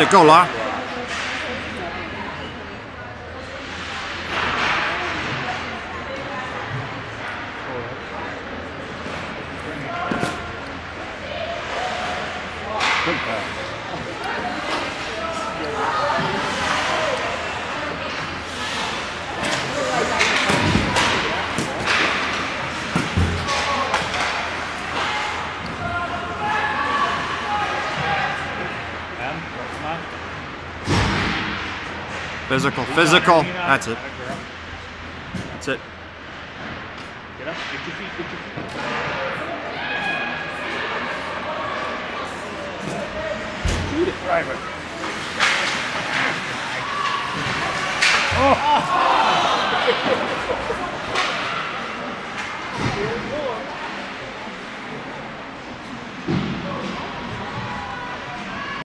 That's it. Go, Law. Good pass. Physical. Physical. That's it. That's it. Get up. Get your feet. Get your feet. Shoot it. Drive it. Oh!